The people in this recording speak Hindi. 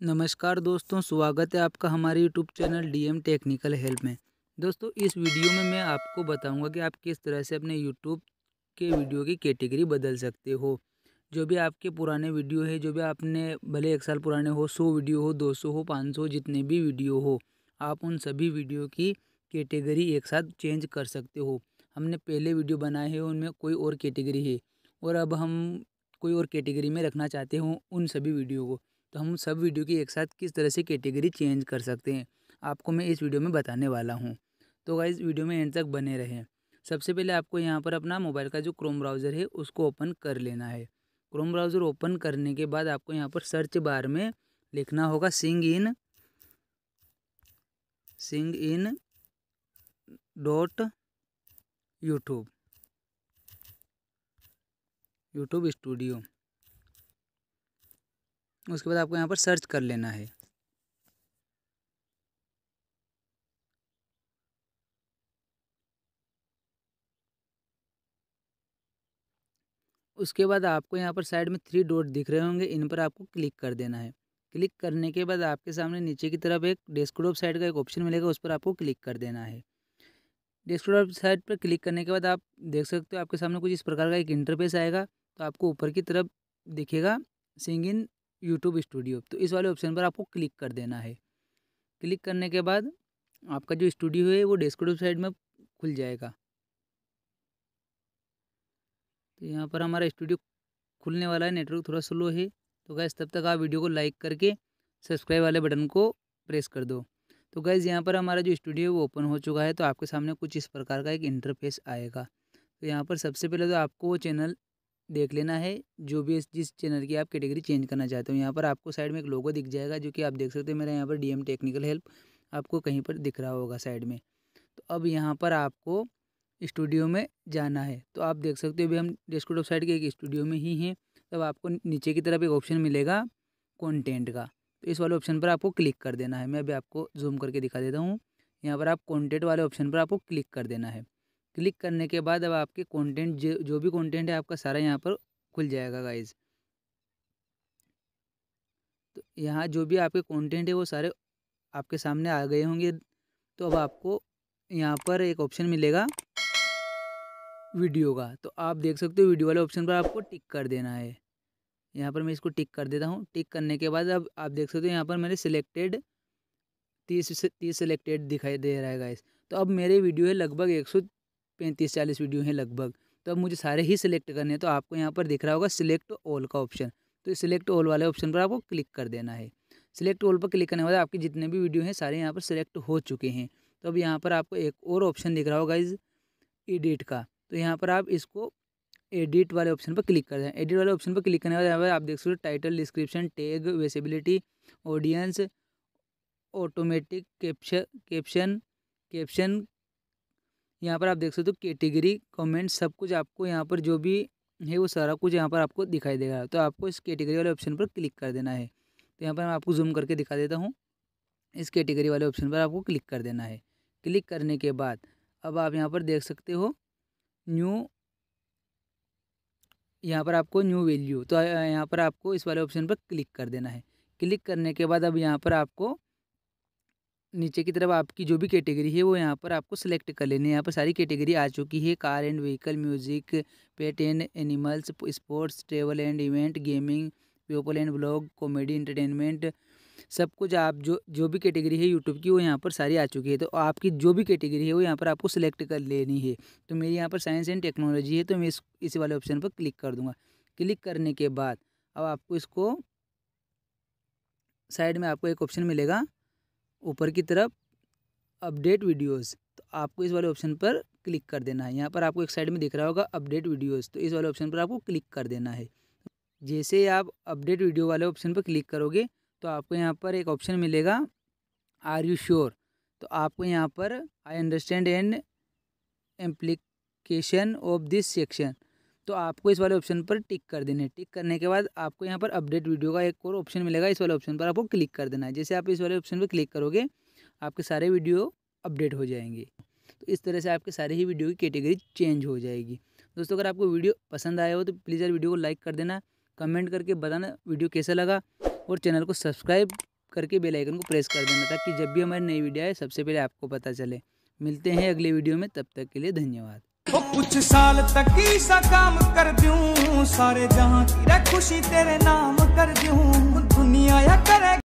नमस्कार दोस्तों, स्वागत है आपका हमारे YouTube channel DM technical help में। दोस्तों, इस वीडियो में मैं आपको बताऊँगा कि आप किस तरह से अपने यूट्यूब के वीडियो की कैटेगरी बदल सकते हो। जो भी आपके पुराने वीडियो है, जो भी आपने, भले एक साल पुराने हो, सौ वीडियो हो, दो सौ हो, पाँच सौ, जितने भी वीडियो हो, आप उन सभी वीडियो की कैटेगरी एक साथ चेंज कर सकते हो। हमने पहले वीडियो बनाए हैं, उनमें कोई और कैटेगरी है, और अब हम कोई और कैटेगरी में रखना चाहते हो उन सभी वीडियो को। तो हम सब वीडियो की एक साथ किस तरह से कैटेगरी चेंज कर सकते हैं, आपको मैं इस वीडियो में बताने वाला हूँ। तो गाइज़ वीडियो में एंड तक बने रहें। सबसे पहले आपको यहाँ पर अपना मोबाइल का जो क्रोम ब्राउज़र है, उसको ओपन कर लेना है। क्रोम ब्राउज़र ओपन करने के बाद आपको यहाँ पर सर्च बार में लिखना होगा सिंग इन सिंग in dot YouTube YouTube studio उसके बाद आपको यहाँ पर सर्च कर लेना है। उसके बाद आपको यहाँ पर साइड में थ्री डॉट दिख रहे होंगे, इन पर आपको क्लिक कर देना है। क्लिक करने के बाद आपके सामने नीचे की तरफ़ एक डेस्कटॉप साइड का एक ऑप्शन मिलेगा, उस पर आपको क्लिक कर देना है। डेस्कटॉप साइड पर क्लिक करने के बाद आप देख सकते हो आपके सामने कुछ इस प्रकार का एक इंटरफेस आएगा तो आपको ऊपर की तरफ़ दिखेगा सिंग इन यूट्यूब स्टूडियो तो इस वाले ऑप्शन पर आपको क्लिक कर देना है। क्लिक करने के बाद आपका जो स्टूडियो है, वो डेस्कटॉप साइड में खुल जाएगा। तो यहाँ पर हमारा स्टूडियो खुलने वाला है नेटवर्क थोड़ा स्लो है। तो गैस तब तक आप वीडियो को लाइक करके सब्सक्राइब वाले बटन को प्रेस कर दो। तो गैस यहाँ पर हमारा जो स्टूडियो है, वो ओपन हो चुका है। तो आपके सामने कुछ इस प्रकार का एक इंटरफेस आएगा। तो यहाँ पर सबसे पहले तो आपको वो चैनल देख लेना है, जो भी जिस चैनल की आप कैटेगरी चेंज करना चाहते हो, यहाँ पर आपको साइड में एक लोगो दिख जाएगा, जो कि आप देख सकते हो, मेरा यहाँ पर डीएम टेक्निकल हेल्प आपको कहीं पर दिख रहा होगा साइड में। तो अब यहाँ पर आपको स्टूडियो में जाना है तो आप देख सकते हो, अभी हम डेस्कटॉप साइड के एक स्टूडियो में ही हैं, तब आपको नीचे की तरफ़ एक ऑप्शन मिलेगा कॉन्टेंट का तो इस वाले ऑप्शन पर आपको क्लिक कर देना है। मैं अभी आपको जूम करके दिखा देता हूँ, यहाँ पर आप कॉन्टेंट वाले ऑप्शन पर आपको क्लिक कर देना है। क्लिक करने के बाद अब आपके कंटेंट जो जो भी कंटेंट है आपका सारा यहाँ पर खुल जाएगा गाइज़ तो यहाँ जो भी आपके कंटेंट है वो सारे आपके सामने आ गए होंगे। तो अब आपको यहाँ पर एक ऑप्शन मिलेगा वीडियो का। तो आप देख सकते हो वीडियो वाले ऑप्शन पर आपको टिक कर देना है। यहाँ पर मैं इसको टिक कर देता हूँ। टिक करने के बाद अब आप देख सकते हो यहाँ पर मैंने सिलेक्टेड तीस तीस सिलेक्टेड दिखाई दे रहा है गाइस तो अब मेरे वीडियो है लगभग एक सौ पैंतीस चालीस वीडियो हैं लगभग। तो अब मुझे सारे ही सिलेक्ट करने हैं तो आपको यहाँ पर दिख रहा होगा सिलेक्ट ऑल का ऑप्शन तो सिलेक्ट ऑल वाले ऑप्शन पर आपको क्लिक कर देना है। सिलेक्ट ऑल पर क्लिक करने के बाद आपके जितने भी वीडियो हैं, सारे यहाँ पर सिलेक्ट हो चुके हैं। तो अब यहाँ पर आपको एक और ऑप्शन दिख रहा होगा इस एडिट का। तो यहाँ पर आप इसको एडिट वाले ऑप्शन पर क्लिक कर दें। एडिट वाले ऑप्शन पर क्लिक करने के बाद यहाँ पर आप देख सकते हो title description tag visibility audience automatic caption caption caption यहाँ पर आप देख सकते हो कैटेगरी कमेंट सब कुछ आपको यहाँ पर जो भी है वो सारा कुछ यहाँ पर आपको दिखाई देगा। तो आपको इस कैटेगरी वाले ऑप्शन पर क्लिक कर देना है। तो यहाँ पर मैं आपको जूम करके दिखा देता हूँ। इस कैटेगरी वाले ऑप्शन पर आपको क्लिक कर देना है। क्लिक करने के बाद अब आप यहाँ पर देख सकते हो न्यू यहाँ पर आपको न्यू वैल्यू तो यहाँ पर आपको इस वाले ऑप्शन पर क्लिक कर देना है। क्लिक करने के बाद अब यहाँ पर आपको नीचे की तरफ़ आपकी जो भी कैटेगरी है, वो यहाँ पर आपको सेलेक्ट कर लेनी है। यहाँ पर सारी कैटेगरी आ चुकी है। Car and vehicle, music, pet and animals sports, travel and event, gaming, people and blog, comedy entertainment सब कुछ आप जो जो भी कैटेगरी है यूट्यूब की, वो यहाँ पर सारी आ चुकी है। तो आपकी जो भी कैटेगरी है, वो यहाँ पर आपको सिलेक्ट कर लेनी है। तो मेरी यहाँ पर साइंस एंड टेक्नोलॉजी है तो मैं इस, इसी वाले ऑप्शन पर क्लिक कर दूँगा। क्लिक करने के बाद अब आपको इसको साइड में आपको एक ऑप्शन मिलेगा ऊपर की तरफ़ अपडेट वीडियोस। तो आपको इस वाले ऑप्शन पर क्लिक कर देना है। यहाँ पर आपको एक साइड में दिख रहा होगा अपडेट वीडियोस। तो इस वाले ऑप्शन पर आपको क्लिक कर देना है। जैसे आप अपडेट वीडियो वाले ऑप्शन पर क्लिक करोगे तो आपको यहाँ पर एक ऑप्शन मिलेगा आर यू श्योर तो आपको यहाँ पर I understand and implication of this section तो आपको इस वाले ऑप्शन पर टिक कर देना है। टिक करने के बाद आपको यहाँ पर अपडेट वीडियो का एक और ऑप्शन मिलेगा। इस वाले ऑप्शन पर आपको क्लिक कर देना है। जैसे आप इस वाले ऑप्शन पर क्लिक करोगे, आपके सारे वीडियो अपडेट हो जाएँगे। तो इस तरह से आपके सारे ही वीडियो की कैटेगरी चेंज हो जाएगी। दोस्तों, अगर आपको वीडियो पसंद आया हो तो प्लीज़ यार वीडियो को लाइक कर देना, कमेंट करके बताना वीडियो कैसा लगा और चैनल को सब्सक्राइब करके बेल आइकन को प्रेस कर देना ताकि जब भी हमारी नई वीडियो आए, सबसे पहले आपको पता चले। मिलते हैं अगले वीडियो में, तब तक के लिए धन्यवाद। कुछ साल तक ही सा काम कर दूँ, सारे जहाँ की खुशी तेरे नाम कर दूँ। दुनिया या करे